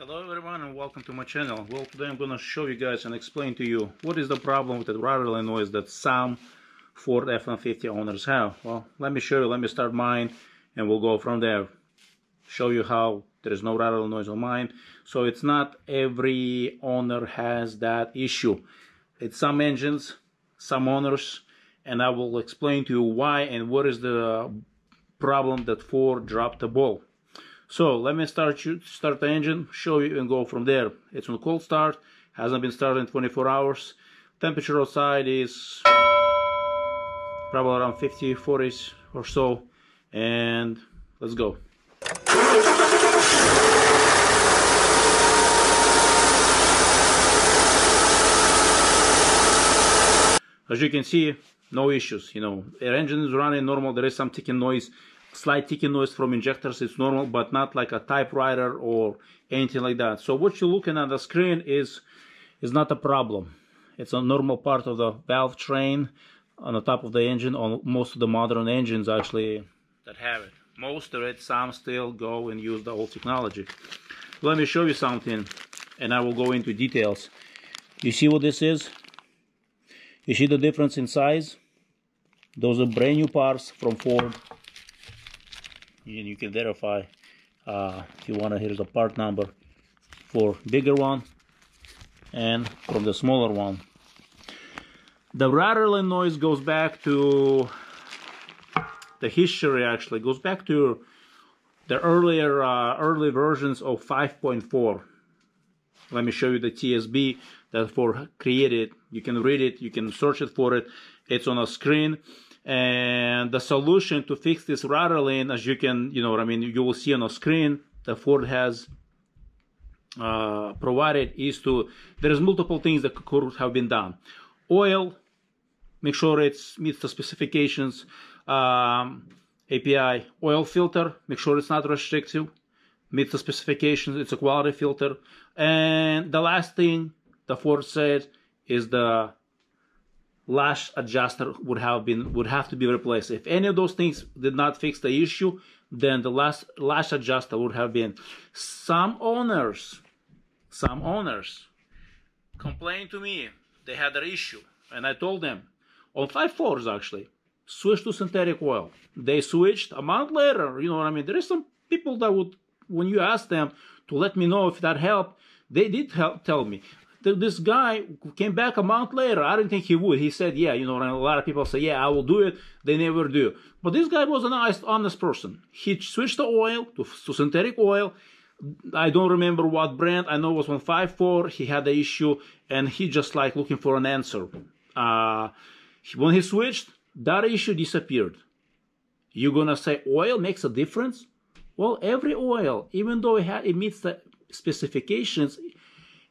Hello everyone and welcome to my channel. Well today I'm gonna show you guys and explain to you what is the problem with the rattling noise that some Ford F-150 owners have. Well let me show you, let me start mine and we'll go from there. Show you how there is no rattling noise on mine. So it's not every owner has that issue. It's some engines, some owners and I will explain to you why and what is the problem that Ford dropped the ball. So let me start start the engine, show you and go from there. It's on a cold start, hasn't been started in 24 hours. Temperature outside is probably around 50, 40s or so. And let's go. As you can see, no issues, you know, air engine is running normal, there is some ticking noise slight ticking noise from injectors is normal, but not like a typewriter or anything like that. So what you're looking at the screen is is not a problem. It's a normal part of the valve train on the top of the engine on most of the modern engines actually that have it. Most of it, some still go and use the old technology. Let me show you something and I will go into details. You see what this is? You see the difference in size? Those are brand new parts from Ford and you can verify uh, if you want to here's the part number for bigger one and from the smaller one. The rattling noise goes back to the history actually goes back to the earlier uh, early versions of 5.4 let me show you the TSB that Ford created. You can read it you can search it for it. It's on a screen and the solution to fix this rattling, as you can, you know, what I mean, you will see on the screen, the Ford has uh, provided is to, there's multiple things that could have been done. Oil, make sure it meets the specifications. Um, API oil filter, make sure it's not restrictive, meets the specifications, it's a quality filter. And the last thing the Ford said is the lash adjuster would have been would have to be replaced. If any of those things did not fix the issue, then the last lash adjuster would have been. Some owners, some owners complained to me they had an issue, and I told them on five fours actually switch to synthetic oil. They switched a month later. You know what I mean? There is some people that would when you ask them to let me know if that helped, they did help tell me this guy came back a month later. I didn't think he would. He said, yeah, you know, and a lot of people say, yeah, I will do it. They never do. But this guy was a nice, honest person. He switched the oil to, to synthetic oil. I don't remember what brand. I know it was 154. He had the issue and he just like looking for an answer. Uh, when he switched, that issue disappeared. You're gonna say oil makes a difference? Well, every oil, even though it, ha- it meets the specifications,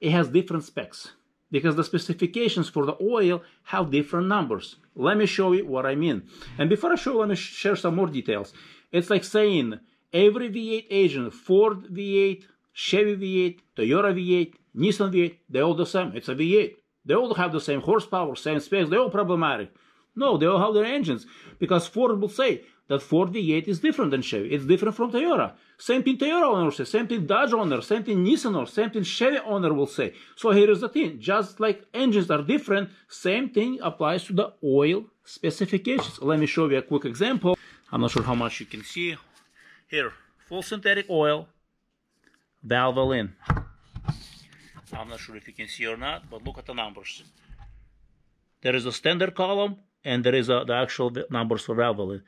it has different specs because the specifications for the oil have different numbers. Let me show you what I mean. And before I show, let me share some more details. It's like saying every V8 engine, Ford V8, Chevy V8, Toyota V8, Nissan V8, they're all the same. It's a V8. They all have the same horsepower, same specs. They're all problematic. No, they all have their engines because Ford will say that Ford V8 is different than Chevy. It's different from Toyota. Same thing Toyota owner say, same thing Dodge owner, same thing Nissan owner, same thing Chevy owner will say. So here is the thing, just like engines are different, same thing applies to the oil specifications. Let me show you a quick example. I'm not sure how much you can see. Here, full synthetic oil, Valvoline. I'm not sure if you can see or not, but look at the numbers. There is a standard column and there is a, the actual numbers for Valvoline.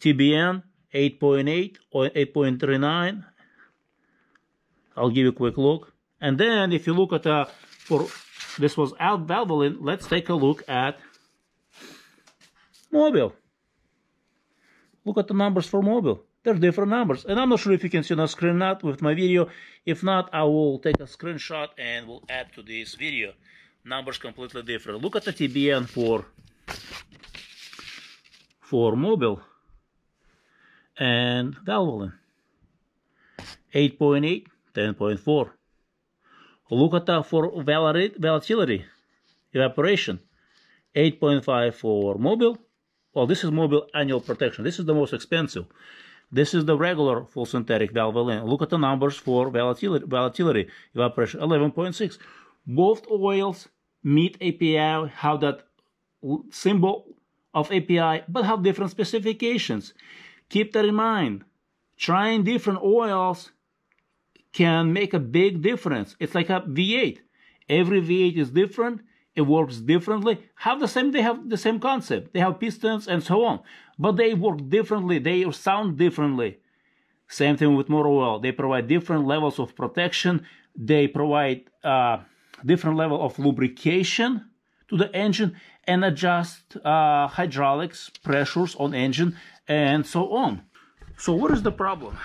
TBN 8.8 or 8.39. I'll give you a quick look. And then if you look at uh, for this was out Valvoline, let's take a look at Mobil. Look at the numbers for Mobil. They're different numbers. And I'm not sure if you can see on the screen not with my video. If not, I will take a screenshot and will add to this video. Numbers completely different. Look at the TBN for for Mobil and Valvoline. 8.8, 10.4. Look at that for volatility, evaporation. 8.5 for Mobil. Well, this is Mobil annual protection. This is the most expensive. This is the regular full synthetic valvoline. Look at the numbers for volatility, volatility evaporation, 11.6. Both oils meet API, have that symbol of API, but have different specifications. Keep that in mind. Trying different oils can make a big difference. It's like a V8. Every V8 is different. It works differently. Have the same. They have the same concept. They have pistons and so on, but they work differently. They sound differently. Same thing with motor oil. They provide different levels of protection. They provide uh, different level of lubrication to the engine and adjust uh, hydraulics pressures on engine and so on. So what is the problem?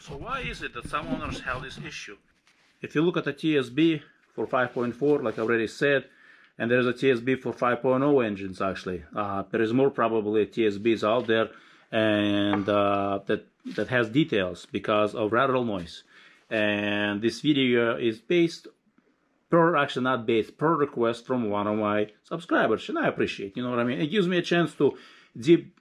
So why is it that some owners have this issue? If you look at the TSB for 5.4, like I already said, and there's a TSB for 5.0 engines actually. Uh, there is more probably TSBs out there and uh, that that has details because of radial noise. And this video is based per actually not based per request from one of my subscribers, and I appreciate. You know what I mean? It gives me a chance to deep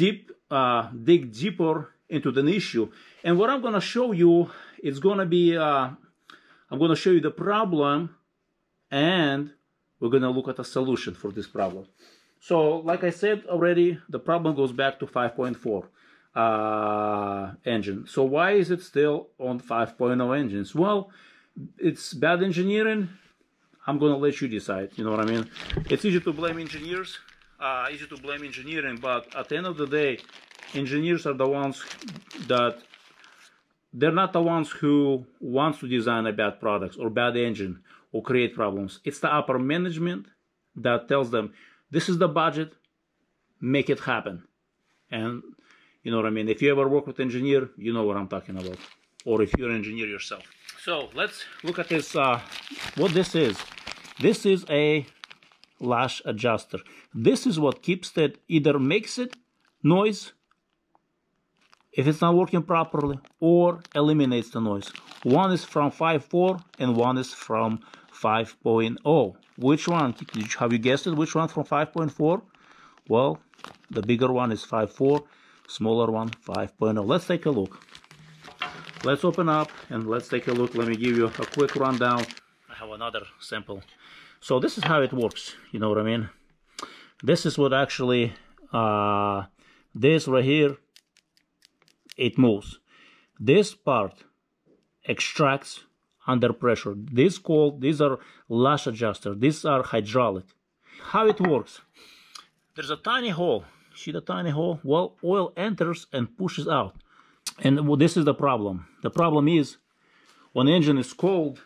deep uh, dig deeper into the issue. And what I'm gonna show you is gonna be uh, I'm gonna show you the problem and we're gonna look at a solution for this problem. So like I said already, the problem goes back to 5.4 uh, engine. So why is it still on 5.0 engines? Well, it's bad engineering. I'm gonna let you decide. You know what I mean? It's easy to blame engineers. Uh, easy to blame engineering, but at the end of the day, engineers are the ones that they're not the ones who wants to design a bad products or bad engine or create problems. It's the upper management that tells them this is the budget, make it happen. And you know what I mean? If you ever work with engineer, you know what I'm talking about. Or if you're an engineer yourself. So let's look at this, uh, what this is. This is a lash adjuster. This is what keeps that either makes it noise if it's not working properly or eliminates the noise. One is from 5.4 and one is from 5.0. Which one? Have you guessed it? Which one from 5.4? Well, the bigger one is 5.4, smaller one 5.0. Let's take a look. Let's open up and let's take a look. Let me give you a quick rundown. I have another sample. So this is how it works. You know what I mean? This is what actually, uh, this right here, it moves. This part extracts under pressure. This called, these are lash adjusters. These are hydraulic. How it works? There's a tiny hole. See the tiny hole? Well, oil enters and pushes out. And well, this is the problem. The problem is when engine is cold,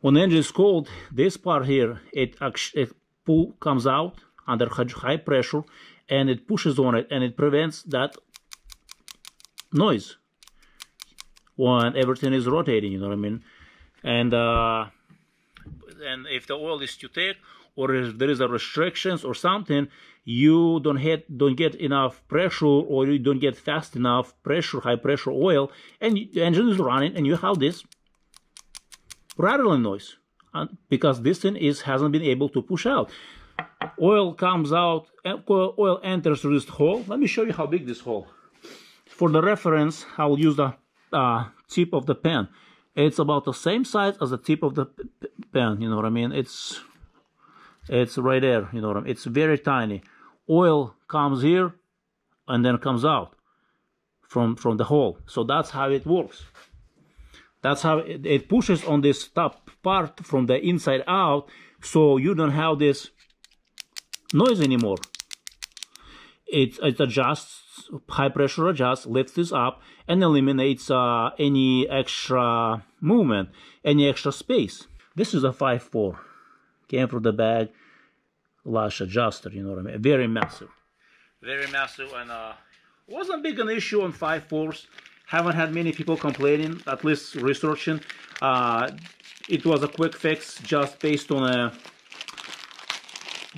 when engine is cold, this part here, it, it pull comes out under high pressure and it pushes on it and it prevents that noise when everything is rotating, you know what I mean? And uh, and if the oil is too thick or if there is a restrictions or something, you don't hit, don't get enough pressure or you don't get fast enough pressure, high pressure oil, and the engine is running and you have this rattling noise because this thing is hasn't been able to push out. Oil comes out, oil enters through this hole. Let me show you how big this hole. For the reference, I'll use the uh, tip of the pen. It's about the same size as the tip of the pen, you know what I mean? It's it's right there, you know? It's very tiny. Oil comes here and then comes out from from the hole. So that's how it works. That's how it, it pushes on this top part from the inside out so you don't have this noise anymore. It, it adjusts high pressure adjusts, lifts this up, and eliminates uh, any extra movement, any extra space. This is a 5.4. Came from the bag, lash adjuster, you know what I mean? Very massive. Very massive, and uh, wasn't big an issue on 5.4s. Haven't had many people complaining, at least researching. Uh, it was a quick fix just based on a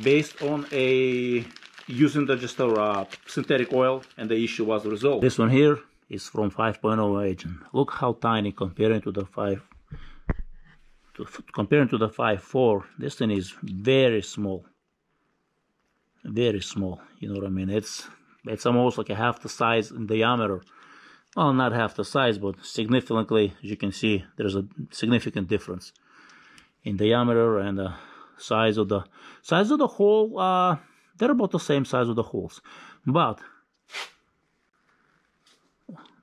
based on a using the just a uh, synthetic oil and the issue was resolved. This one here is from 5.0 agent. Look how tiny comparing to the 5 to, comparing to the 5.4 this thing is very small very small you know what I mean it's It's almost like a half the size in diameter. Well, not half the size, but significantly, as you can see, there's a significant difference in diameter and the size of the size of the hole. Uh, they're about the same size of the holes, but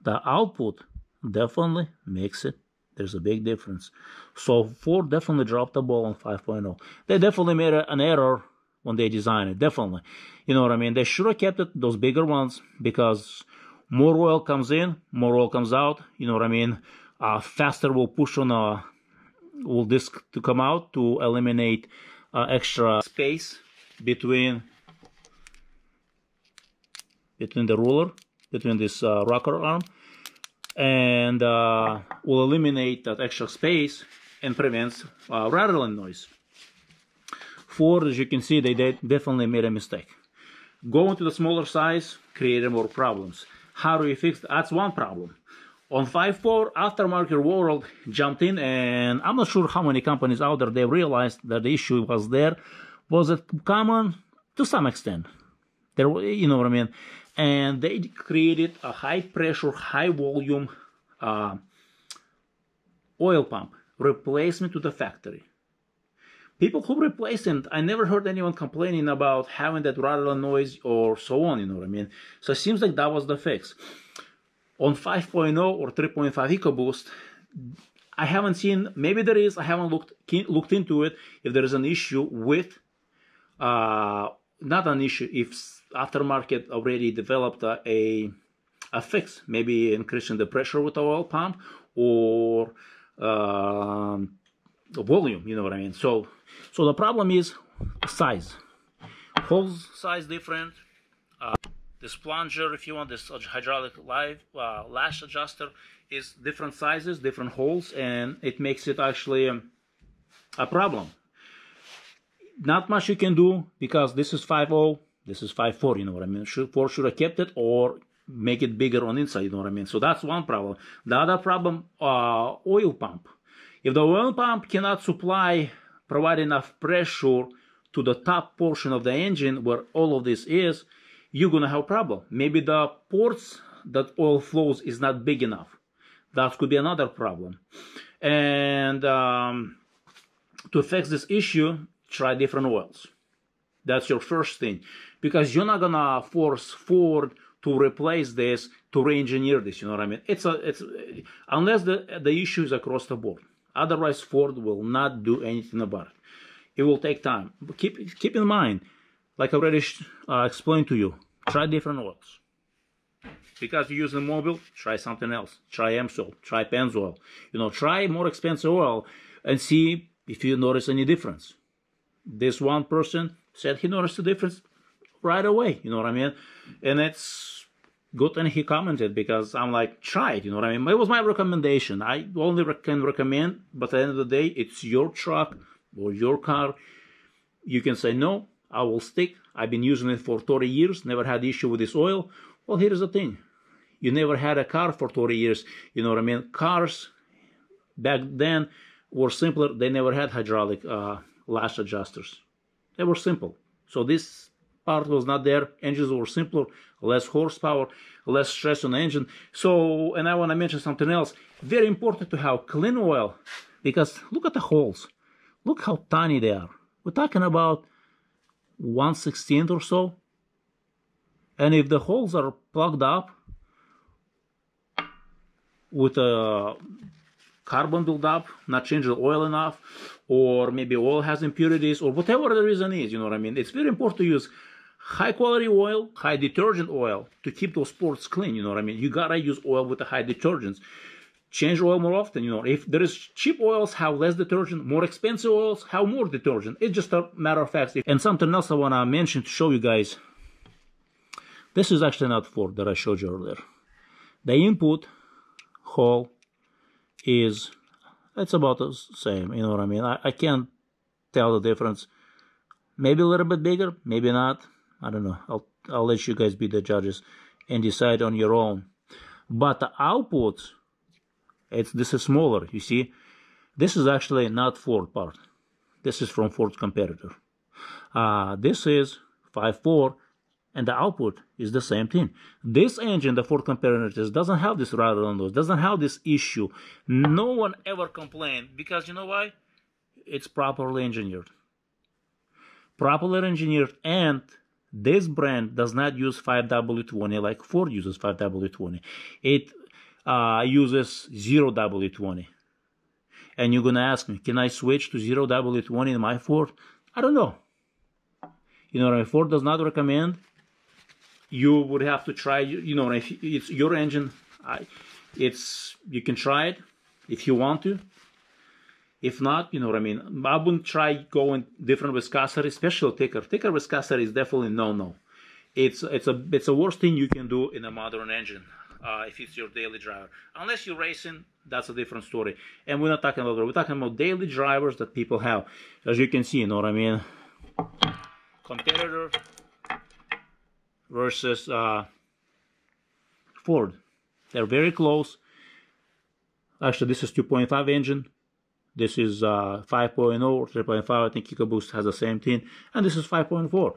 the output definitely makes it there's a big difference. So Ford definitely dropped the ball on 5.0. They definitely made an error when they designed it. Definitely. You know what I mean? They should have kept it, those bigger ones, because more oil comes in, more oil comes out. You know what I mean? Uh, faster will push on a will disc to come out to eliminate uh, extra space between between the ruler, between this uh, rocker arm and uh, will eliminate that extra space and prevents uh, rattling noise. Ford, as you can see, they definitely made a mistake. Going to the smaller size created more problems. How do we fix that? That's one problem. On 5.4, Aftermarket World jumped in, and I'm not sure how many companies out there they realized that the issue was there. Was it common? To some extent. There, you know what I mean and they created a high pressure, high volume uh, oil pump replacement to the factory. People who replaced it, I never heard anyone complaining about having that rattling noise or so on, you know what I mean? So it seems like that was the fix. On 5.0 or 3.5 EcoBoost, I haven't seen, maybe there is, I haven't looked looked into it, if there is an issue with, uh, not an issue, if aftermarket already developed a, a fix, maybe increasing the pressure with the oil pump or um, the volume, you know what I mean? So, so the problem is size. Holes size different. Uh, this plunger, if you want this hydraulic live uh, lash adjuster, is different sizes, different holes, and it makes it actually um, a problem. Not much you can do because this is 5.0 this is 5.Ford, you know what I mean? Should, 4 should have kept it or make it bigger on inside, you know what I mean? So that's one problem. The other problem, uh, oil pump. If the oil pump cannot supply, provide enough pressure to the top portion of the engine where all of this is, you're gonna have a problem. Maybe the ports that oil flows is not big enough. That could be another problem. And um, to fix this issue, try different oils. That's your first thing because you're not gonna force Ford to replace this to re-engineer this. You know what I mean? It's a it's unless the the issue is across the board. Otherwise, Ford will not do anything about it. It will take time. But keep keep in mind, like I already uh, explained to you, try different oils. Because you use the Mobil, try something else. Try Amsoil, try Pennzoil. You know, try more expensive oil and see if you notice any difference. This one person said he noticed a difference right away. You know what I mean? And it's good and he commented because I'm like, try it. You know what I mean? It was my recommendation. I only can recommend, but at the end of the day, it's your truck or your car. You can say, no, I will stick. I've been using it for 30 years, never had issue with this oil. Well, here's the thing. You never had a car for 30 years. You know what I mean? Cars back then were simpler. They never had hydraulic uh, lash adjusters. They were simple. So this part was not there. Engines were simpler, less horsepower, less stress on the engine. So, and I want to mention something else. Very important to have clean oil because look at the holes. Look how tiny they are. We're talking about 1 16th or so. And if the holes are plugged up with a carbon buildup, not changing the oil enough, or maybe oil has impurities, or whatever the reason is, you know what I mean? It's very important to use high quality oil, high detergent oil to keep those ports clean. You know what I mean? You gotta use oil with the high detergents. Change oil more often. You know, if there is cheap oils, have less detergent. More expensive oils, have more detergent. It's just a matter of fact. And something else I wanna mention to show you guys. This is actually not Ford that I showed you earlier. The input hole is it's about the same. You know what I mean? I, I can't tell the difference. Maybe a little bit bigger, maybe not. I don't know. I'll I'll let you guys be the judges and decide on your own. But the output, it's this is smaller. You see, this is actually not Ford part. This is from Ford's competitor. Uh, this is 5.4 and the output is the same thing. This engine, the Ford competitors, doesn't have this rattling those, doesn't have this issue. No one ever complained because you know why? It's properly engineered. Properly engineered, and this brand does not use 5W20 like Ford uses 5W20. It uh, uses 0W20. And you're gonna ask me, can I switch to 0W20 in my Ford? I don't know. You know, Ford does not recommend you would have to try you know if it's your engine I, it's you can try it if you want to if not you know what i mean? I wouldn't try going different with viscosity especially thicker thicker viscosity is definitely no no. It's it's a it's a worst thing you can do in a modern engine uh, if it's your daily driver. Unless you're racing that's a different story. And we're not talking about we're talking about daily drivers that people have. As you can see you know what i mean? Competitor versus uh, Ford. They're very close. Actually, this is 2.5 engine. This is uh, 5.0 or 3.5. I think EcoBoost has the same thing. And this is 5.4.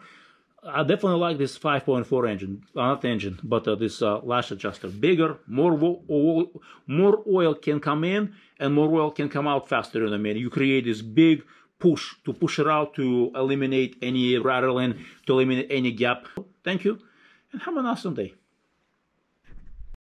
I definitely like this 5.4 engine, uh, not engine, but uh, this uh, lash adjuster. Bigger, more oil, more oil can come in and more oil can come out faster in a minute. You create this big push to push it out to eliminate any rattling, to eliminate any gap. Thank you, and have an awesome day.